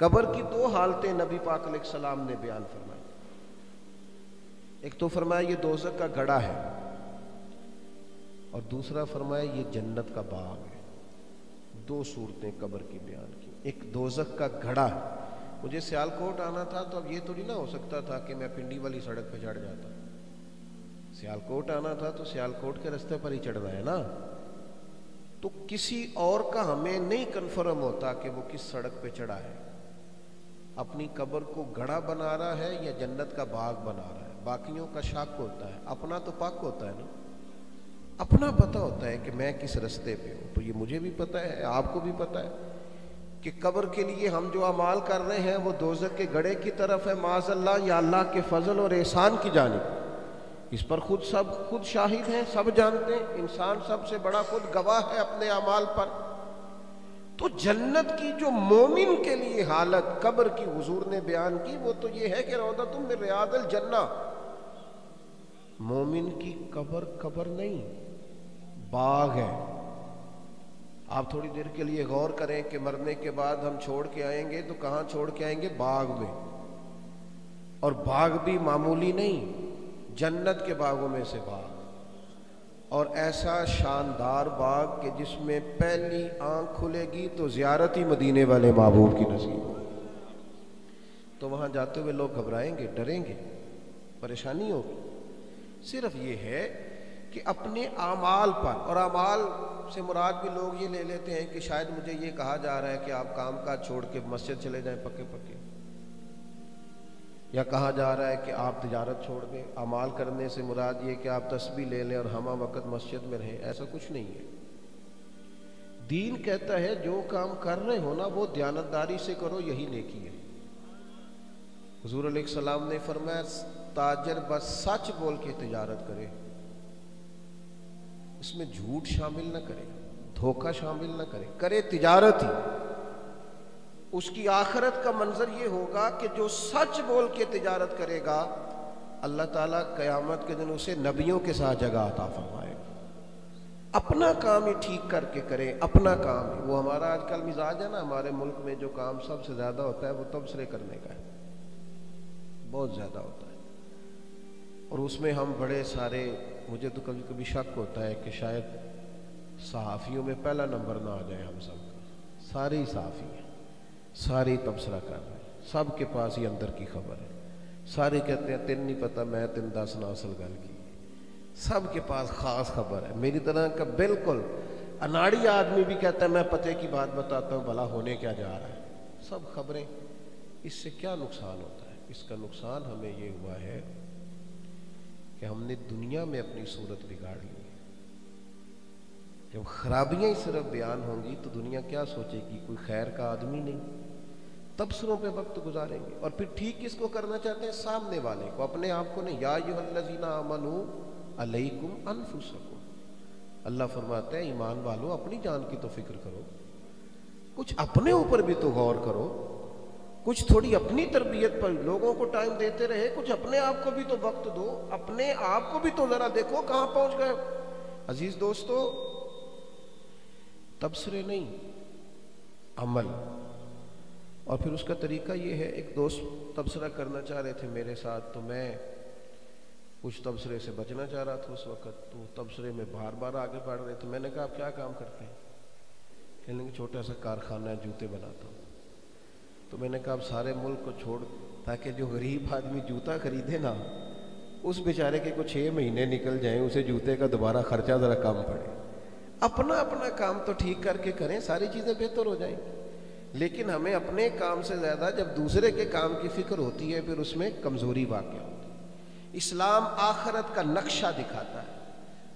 कब्र की दो हालतें नबी पाक सलाम ने बयान फरमाई। एक तो फरमाया, ये दोजक का गड़ा है। और दूसरा फरमाया, ये जन्नत का बाग है। दो सूरतें कब्र की बयान की। एक दोजक का घड़ा मुझे सियालकोट आना था तो अब ये थोड़ी ना हो सकता था कि मैं पिंडी वाली सड़क पर चढ़ जाता। सियालकोट आना था तो सियालकोट के रास्ते पर ही चढ़ना है ना। तो किसी और का हमें नहीं कन्फर्म होता कि वो किस सड़क पे चढ़ा है। अपनी कब्र को गड़ा बना रहा है या जन्नत का बाग बना रहा है? बाकियों का शक होता है। अपना तो पक होता है ना? अपना पता होता है कि मैं किस रास्ते पे हूँ। तो ये मुझे भी पता है, आपको भी पता है कि कब्र के लिए हम जो अमाल कर रहे हैं, वो दोजक के गड़े की तरफ़ है माजल्ला या अल्लाह के फजल और एहसान की जानब। इस पर खुद सब, खुद शाहिद हैं, सब जानते हैं। इंसान सबसे बड़ा खुद गवाह है अपने अमाल पर। तो जन्नत की जो मोमिन के लिए हालत, कब्र की हुजूर ने बयान की, वो तो ये है कि रौदा तुम रियादल जन्ना। मोमिन की कब्र कब्र नहीं, बाग है। आप थोड़ी देर के लिए गौर करें कि मरने के बाद हम छोड़ के आएँगे तो कहाँ छोड़ के आएँगे? बाग में। और बाग भी मामूली नहीं, जन्नत के बागों में से बाग। और ऐसा शानदार बाग कि जिसमें पहली आँख खुलेगी तो जियारत ही मदीने वाले महबूब की नसीब तो वहाँ जाते हुए लोग घबराएँगे, डरेंगे, परेशानी होगी। सिर्फ़ ये है कि अपने आमाल पर, और आमाल से मुराद भी लोग ये ले लेते हैं कि शायद मुझे ये कहा जा रहा है कि आप काम काज छोड़ के मस्जिद चले जाएँ पक्के पक्के या कहा जा रहा है कि आप तजारत छोड़ दें, अमाल करने से मुराद ये कि आप तस्वीर ले लें और हम वक्त मस्जिद में रहें, ऐसा कुछ नहीं है। दीन कहता है, जो काम कर रहे हो ना, वो दयानतदारी से करो, यही नेकी है। हजूर सलाम ने फरमाया, ताजर बस सच बोल के तजारत करे। उसमें झूठ शामिल ना करे, धोखा शामिल ना करे करे तजारत ही। उसकी आखरत का मंजर ये होगा कि जो सच बोल के तजारत करेगा, अल्लाह ताला कयामत के दिन उसे नबियों के साथ जगह आता फरमाएगा। अपना काम ही ठीक करके करें, अपना काम। ही वो हमारा आजकल मिजाज है ना, हमारे मुल्क में जो काम सबसे ज़्यादा होता है, वो तबसरे करने का है। बहुत ज़्यादा होता है। और उसमें हम बड़े सारे, मुझे तो कभी कभी शक होता है कि शायद सहाफ़ियों में पहला नंबर ना आ जाए हम सब। का सारे ही सहाफ़ी सारे तबसरा कर रहे हैं। सब के पास ही अंदर की खबर है। सारे कहते हैं, तेन नहीं पता, मैं तेन दस ना असल गल की सब के पास ख़ास खबर है। मेरी तरह का बिल्कुल अनाड़ी आदमी भी कहता है, मैं पते की बात बताता हूँ, भला होने क्या जा रहा है? सब खबरें। इससे क्या नुकसान होता है? इसका नुकसान हमें ये हुआ है कि हमने दुनिया में अपनी सूरत बिगाड़ ली। जब खराबियाँ ही सिर्फ़ बयान होंगी तो दुनिया क्या सोचेगी? कोई खैर का आदमी नहीं। तबसरों पे वक्त गुजारेंगे और फिर ठीक किसको करना चाहते हैं? सामने वाले को, अपने आप को नहीं। या अल्लाह फरमाते हैं, ईमान वालों, अपनी जान की तो फ़िक्र करो। कुछ अपने ऊपर भी तो गौर करो। कुछ थोड़ी अपनी तरबियत पर लोगों को टाइम देते रहे। कुछ अपने आप को भी तो वक्त दो। अपने आप को भी तो जरा देखो कहाँ पहुँच गए। अज़ीज़ दोस्तों तबसरे नहीं, अमल। और फिर उसका तरीका ये है, एक दोस्त तबसरा करना चाह रहे थे मेरे साथ तो मैं कुछ तबसरे से बचना चाह रहा था उस वक्त तो तबसरे में बार बार आगे बढ़ रहे थे। मैंने कहा, आप क्या काम करते हैं? कहने छोटा सा कारखाना जूते बनाता हूँ। तो मैंने कहा, आप सारे मुल्क को छोड़, ताकि जो गरीब आदमी जूता खरीदे ना, उस बेचारे के कुछ छः महीने निकल जाए, उसे जूते का दोबारा खर्चा ज़रा कम पड़े। अपना अपना काम तो ठीक करके करें, सारी चीज़ें बेहतर हो जाएँगी। लेकिन हमें अपने काम से ज़्यादा जब दूसरे के काम की फ़िक्र होती है, फिर उसमें कमज़ोरी वाक़ होती है। इस्लाम आखरत का नक्शा दिखाता है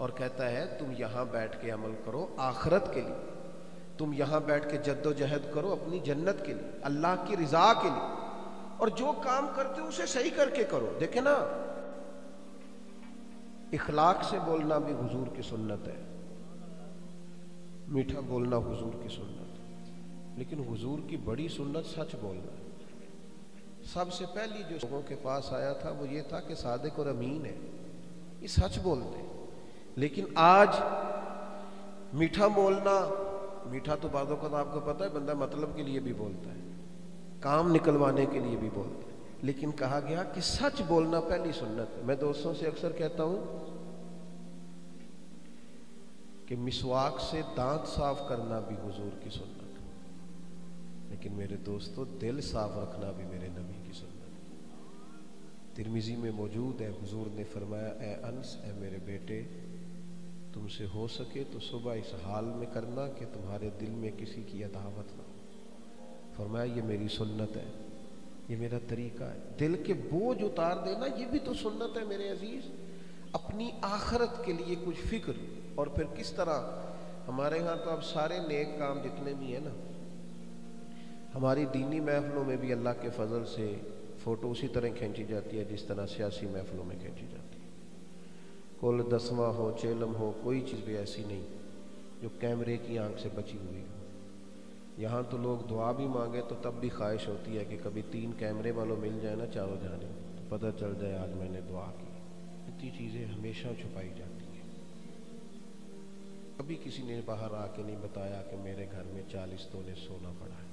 और कहता है, तुम यहाँ बैठ के अमल करो आखरत के लिए। तुम यहाँ बैठ के जद्दोजहद करो अपनी जन्नत के लिए, अल्लाह की रजा के लिए। और जो काम करते हो, उसे सही करके करो। देखे ना, इखलाक से बोलना भी हुजूर की सुन्नत है। मीठा बोलना हुजूर की सुन्नत। लेकिन हुजूर की बड़ी सुन्नत सच बोलना सबसे पहली जो लोगों के पास आया था, वो ये था कि सादिक और अमीन है। ये सच बोलते लेकिन आज मीठा बोलना, मीठा तो बातों का तो आपको पता है, बंदा मतलब के लिए भी बोलता है। काम निकलवाने के लिए भी बोलता है। लेकिन कहा गया कि सच बोलना पहली सुन्नत है। मैं दोस्तों से अक्सर कहता हूँ कि मिसवाक से दांत साफ़ करना भी हुजूर की सुन्नत है। लेकिन मेरे दोस्तों, दिल साफ़ रखना भी मेरे नबी की सुन्नत है। तिरमिजी में मौजूद है, हुजूर ने फरमाया, ए अंस ए मेरे बेटे, तुमसे हो सके तो सुबह इस हाल में करना कि तुम्हारे दिल में किसी की अदावत ना हो। फरमाया, ये मेरी सुन्नत है, ये मेरा तरीका है। दिल के बोझ उतार देना, ये भी तो सुन्नत है मेरे अज़ीज़। अपनी आखरत के लिए कुछ फ़िक्र और फिर किस तरह? हमारे यहाँ तो अब सारे नेक काम जितने भी हैं ना, हमारी दीनी महफलों में भी अल्लाह के फजल से फ़ोटो उसी तरह खींची जाती है जिस तरह सियासी महफलों में खींची जाती है। कुल दसवां हो, चेलम हो, कोई चीज़ भी ऐसी नहीं जो कैमरे की आँख से बची हुई हो। यहाँ तो लोग दुआ भी मांगे तो तब भी ख्वाहिश होती है कि कभी तीन कैमरे वालों मिल जाए ना चारों जाने तो पता चल जाए आज मैंने दुआ की। इतनी चीज़ें हमेशा छुपाई जाती कभी किसी ने बाहर आके नहीं बताया कि मेरे घर में चालीस तोले सोना पड़ा है।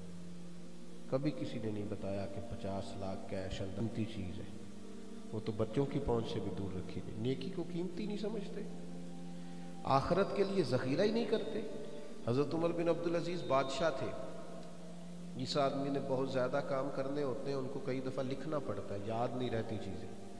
कभी किसी ने नहीं बताया कि पचास लाख कैश अंदंती चीज़ है। वो तो बच्चों की पहुँच से भी दूर रखी गई नेकी को कीमती नहीं समझते। आखरत के लिए जखीरा ही नहीं करते। हज़रत उमर बिन अब्दुल अज़ीज़ बादशाह थे। जिस आदमी ने बहुत ज़्यादा काम करने होते हैं, उनको कई दफ़ा लिखना पड़ता है, याद नहीं रहती चीज़ें।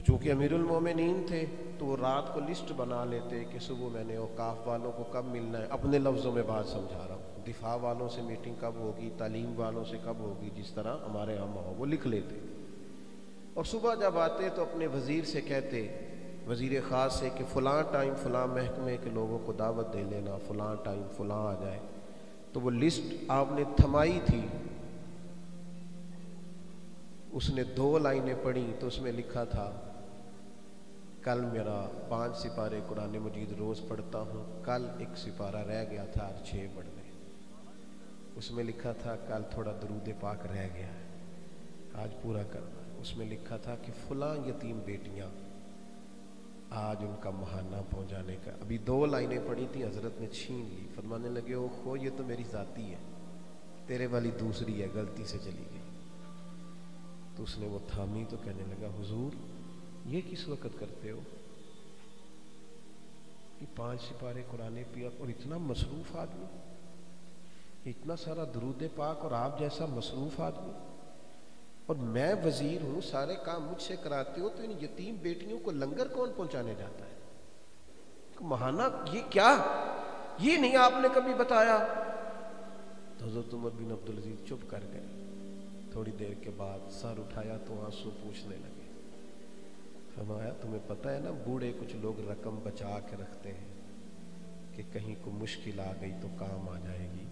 तो चूँकि अमीरुल मोमिनीन थे तो वो रात को लिस्ट बना लेते कि सुबह मैंने औकाफ वालों को कब मिलना है। अपने लफ्ज़ों में बात समझा रहा हूँ। दिफा वालों से मीटिंग कब होगी, तालीम वालों से कब होगी, जिस तरह हमारे यहाँ हो वो लिख लेते। और सुबह जब आते तो अपने वज़ीर से कहते, वज़ीर ख़ास से कि फ़लाँ टाइम फ़लाँ महकमे के लोगों को दावत दे लेना फ़लाँ टाइम फ़लाँ आ जाए। तो वो लिस्ट आपने थमाई थी। उसने दो लाइनें पढ़ी तो उसमें लिखा था कल मेरा पाँच सिपारे कुरान मजीद रोज़ पढ़ता हूँ। कल एक सिपारा रह गया था और छः पढ़ गए उसमें लिखा था, कल थोड़ा दरूद पाक रह गया है। आज पूरा करना। उसमें लिखा था कि फुला यतीम बेटियाँ, आज उनका महाना पहुँचाने का। अभी दो लाइनें पढ़ी थी, हज़रत ने छीन ली। फरमाने लगे ओ खो ये तो मेरी जाती है। तेरे वाली दूसरी है, गलती से चली गई। तो उसने वो थामी तो कहने लगा, हुजूर ये किस वक्त करते हो? कि पाँच सिपारे कुराने पिया और इतना मसरूफ आदमी? इतना सारा दरूद पाक और आप जैसा मसरूफ आदमी? और मैं वज़ीर हूँ, सारे काम मुझसे कराते हो तो इन यतीम बेटियों को लंगर कौन पहुँचाने जाता है? महाना, ये क्या? ये नहीं आपने कभी बताया? तो हज़रत उमर बिन अब्दुल अज़ीज़ चुप कर गए। थोड़ी देर के बाद सर उठाया तो आँसू पूछने लगे। फरमाया, तुम्हें पता है ना, बूढ़े कुछ लोग रकम बचा के रखते हैं कि कहीं को मुश्किल आ गई तो काम आ जाएगी,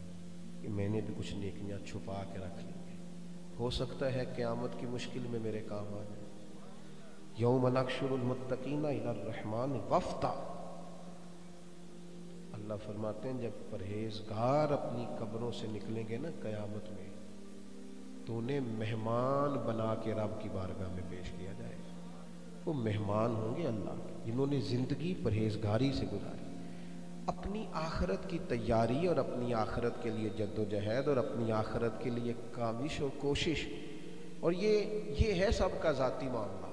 कि मैंने भी कुछ नेकियाँ छुपा के रख ली हो। सकता है क़यामत की मुश्किल में मेरे काम आ जाए। यौम नक्शुरमतकीना रहमान वफ्ता। अल्लाह फरमाते हैं, जब परहेजगार अपनी कब्रों से निकलेंगे ना क़यामत में तो उन्हें मेहमान बना के रब की बारगाह में पेश किया जाएगा। वो मेहमान होंगे अल्लाह के। जिन्होंने ज़िंदगी परहेजगारी से गुजारी। अपनी आखरत की तैयारी और अपनी आखरत के लिए जद्दोजहद और अपनी आखरत के लिए काविश और कोशिश। और ये ये है सबका ज़ाती मामला।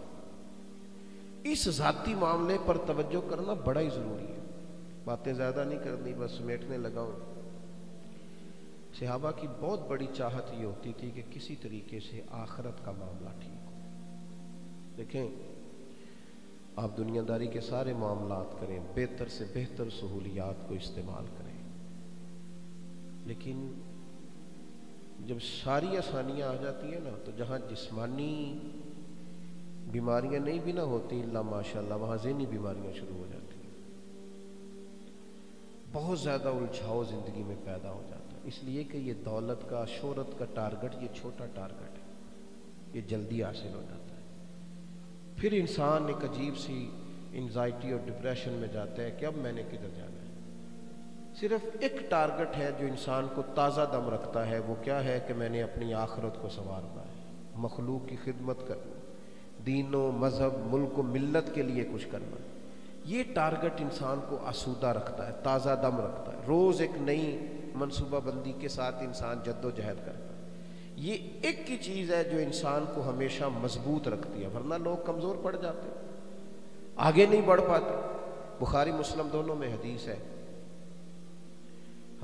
इस ज़ाती मामले पर तवज्जो करना बड़ा ही ज़रूरी है। बातें ज़्यादा नहीं करनी, बस समेटने लगाऊँ सिहाबा की बहुत बड़ी चाहत ये होती थी कि किसी तरीके से आखरत का मामला ठीक हो। देखें आप दुनियादारी के सारे मामला करें, बेहतर से बेहतर सहूलियात को इस्तेमाल करें। लेकिन जब सारी आसानियाँ आ जाती हैं ना तो जहाँ जिस्मानी बीमारियाँ नहीं भी ना होती माशाल्लाह, वहाँ जहनी बीमारियाँ शुरू हो जाती हैं। बहुत ज़्यादा उलझाव ज़िंदगी में पैदा हो जाता है। इसलिए कि ये दौलत का, शहरत का टारगेट, ये छोटा टारगेट है। ये जल्दी हासिल हो जाता है। फिर इंसान एक अजीब सी एनजाइटी और डिप्रेशन में जाता है कि अब मैंने किधर जाना है। सिर्फ़ एक टारगेट है जो इंसान को ताज़ा दम रखता है, वो क्या है कि मैंने अपनी आखरत को संवारना है। मखलूक की खिदमत करनी, दीनों, मज़हब, मुल्क मिलत के लिए कुछ करना। ये टारगेट इंसान को आसूदा रखता है, ताज़ा दम रखता है। रोज़ एक नई मनसूबाबंदी के साथ इंसान जद्दोजहद करता है। ये एक की चीज़ है जो इंसान को हमेशा मज़बूत रखती है, वरना लोग कमज़ोर पड़ जाते आगे नहीं बढ़ पाते। बुखारी, मुस्लिम दोनों में हदीस है।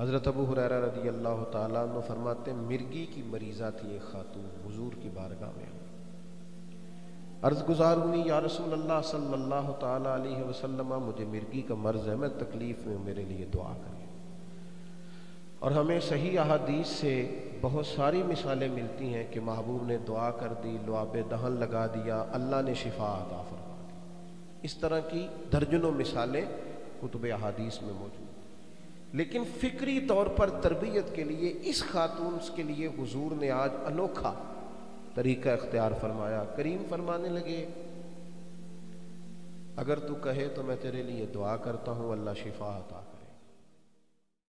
हज़रत अबू हुरैरा रदी अल्लाह तु फरमाते मिर्गी की मरीज़ा थी एक खातून, हुजूर की बारगाह में। अर्ज़ गुजार हुई या रसूल अल्लाह सल्लल्लाहु अलैहि वसल्लम, मुझे मिर्गी का मर्ज़ है, मैं तकलीफ़ में मेरे लिए दुआ करें। और हमें सही अहादीस से बहुत सारी मिसालें मिलती हैं कि महबूब ने दुआ कर दी, लुआब दहन लगा दिया, अल्लाह ने शिफा अदा फरमा दी। इस तरह की दर्जनों मिसालें कुतुब अहादीस में मौजूद लेकिन फ़िक्री तौर पर तरबियत के लिए, इस खातून के लिए हुजूर ने आज अनोखा तरीका अख्तियार फरमाया। करीम फरमाने लगे, अगर तू कहे तो मैं तेरे लिए दुआ करता हूँ, अल्लाह शिफा अता